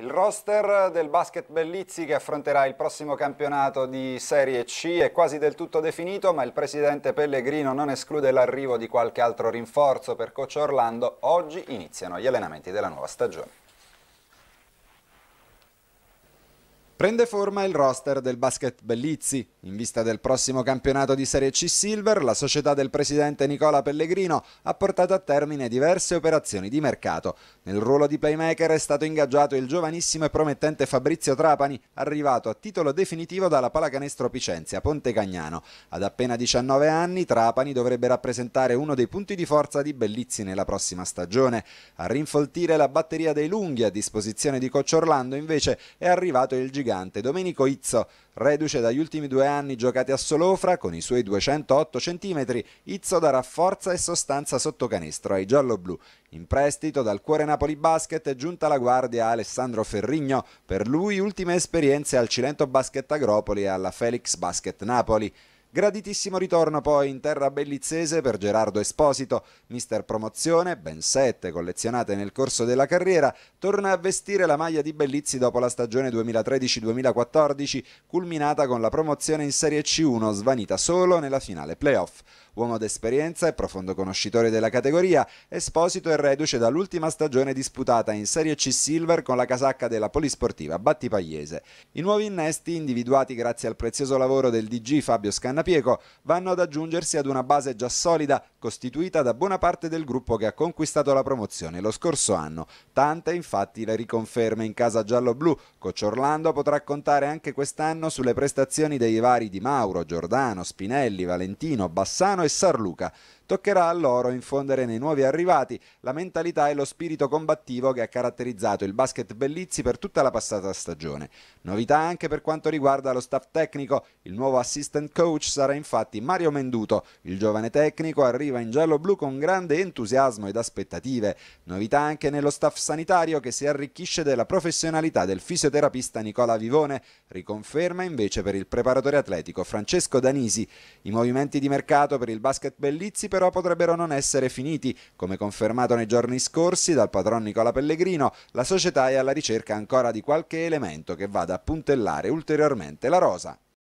Il roster del basket Bellizzi che affronterà il prossimo campionato di Serie C è quasi del tutto definito, ma il presidente Pellegrino non esclude l'arrivo di qualche altro rinforzo per Coach Orlando. Oggi iniziano gli allenamenti della nuova stagione. Prende forma il roster del basket Bellizzi. In vista del prossimo campionato di Serie C Silver, la società del presidente Nicola Pellegrino ha portato a termine diverse operazioni di mercato. Nel ruolo di playmaker è stato ingaggiato il giovanissimo e promettente Fabrizio Trapani, arrivato a titolo definitivo dalla Palacanestro Picenzia Ponte Cagnano. Ad appena 19 anni, Trapani dovrebbe rappresentare uno dei punti di forza di Bellizzi nella prossima stagione. A rinfoltire la batteria dei lunghi a disposizione di Coach Orlando, invece, è arrivato il gigante gigante Domenico Izzo, reduce dagli ultimi due anni giocati a Solofra con i suoi 208 cm, Izzo darà forza e sostanza sotto canestro ai giallo-blu. In prestito dal Cuore Napoli Basket è giunta la guardia Alessandro Ferrigno, per lui ultime esperienze al Cilento Basket Agropoli e alla Felix Basket Napoli. Graditissimo ritorno poi in terra bellizzese per Gerardo Esposito, mister promozione, ben sette collezionate nel corso della carriera, torna a vestire la maglia di Bellizzi dopo la stagione 2013-2014, culminata con la promozione in Serie C1, svanita solo nella finale playoff. Uomo d'esperienza e profondo conoscitore della categoria, Esposito è reduce dall'ultima stagione disputata in Serie C Silver con la casacca della Polisportiva Battipagliese. I nuovi innesti, individuati grazie al prezioso lavoro del DG Fabio Scanna Pieco vanno ad aggiungersi ad una base già solida costituita da buona parte del gruppo che ha conquistato la promozione lo scorso anno. Tante infatti le riconferme in casa giallo-blu. Coach Orlando potrà contare anche quest'anno sulle prestazioni dei vari Di Mauro, Giordano, Spinelli, Valentino, Bassano e Sarluca. Toccherà a loro infondere nei nuovi arrivati la mentalità e lo spirito combattivo che ha caratterizzato il basket Bellizzi per tutta la passata stagione. Novità anche per quanto riguarda lo staff tecnico. Il nuovo assistant coach sarà infatti Mario Menduto. Il giovane tecnico arriva in giallo-blu con grande entusiasmo ed aspettative. Novità anche nello staff sanitario che si arricchisce della professionalità del fisioterapista Nicola Vivone. Riconferma invece per il preparatore atletico Francesco Danisi. I movimenti di mercato per il basket Bellizzi per però potrebbero non essere finiti. Come confermato nei giorni scorsi dal patron Nicola Pellegrino, la società è alla ricerca ancora di qualche elemento che vada a puntellare ulteriormente la rosa.